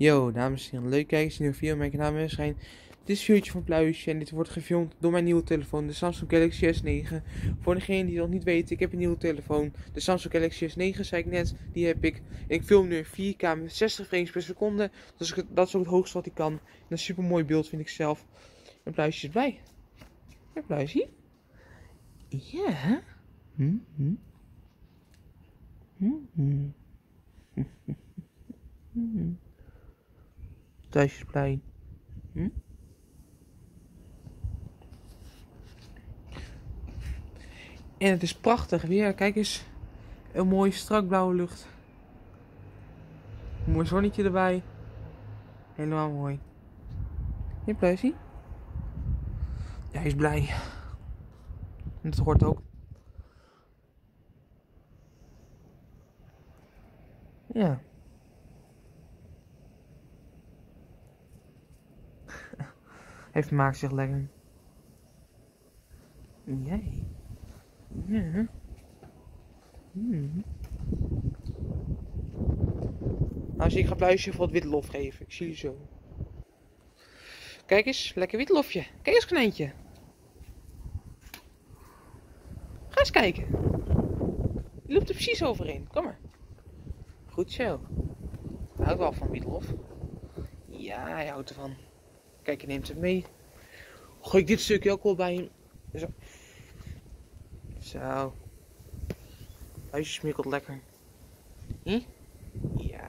Yo, dames en heren, leuk kijkers in een video. Mijn naam is. Dit is videootje van Pluisje en dit wordt gefilmd door mijn nieuwe telefoon, de Samsung Galaxy S9. Voor degene die het nog niet weet, ik heb een nieuwe telefoon, de Samsung Galaxy S9 zei ik net, die heb ik. Ik film nu in 4K met 60 frames per seconde, dat is ook het hoogste wat ik kan. En een super mooi beeld vind ik zelf. En Pluisje is blij. Ja, Pluisje? Ja? Hm, hm. Hm, hm. hm. Thuis blij. Hm? En het is prachtig weer. Kijk eens. Een mooie strak blauwe lucht. Mooi zonnetje erbij. Helemaal mooi. Je plezier? Ja, hij is blij. En dat hoort ook. Ja. Hij vermaakt zich lekker. Jij? Ja. Hmm. Nou, zie ik ga pluisje voor het witlof geven. Ik zie je zo. Kijk eens, lekker witlofje. Kijk eens, konijntje. Ga eens kijken. Je loopt er precies overheen. Kom maar. Goed zo. Houdt wel van witlof. Ja, hij houdt ervan. Kijk, je neemt het mee. Gooi ik dit stukje ook wel bij hem. Zo. Zo. Huisje smikkelt lekker. Hm? Ja.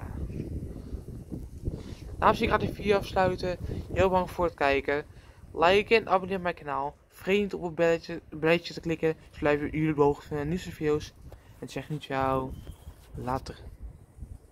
Dames ik ga de video afsluiten. Heel bang voor het kijken. Like en abonneer op mijn kanaal. Vergeet niet op het belletje, belletje te klikken. Zodat jullie de hoogte van de nieuwste video's. En zeg nu ciao. Later.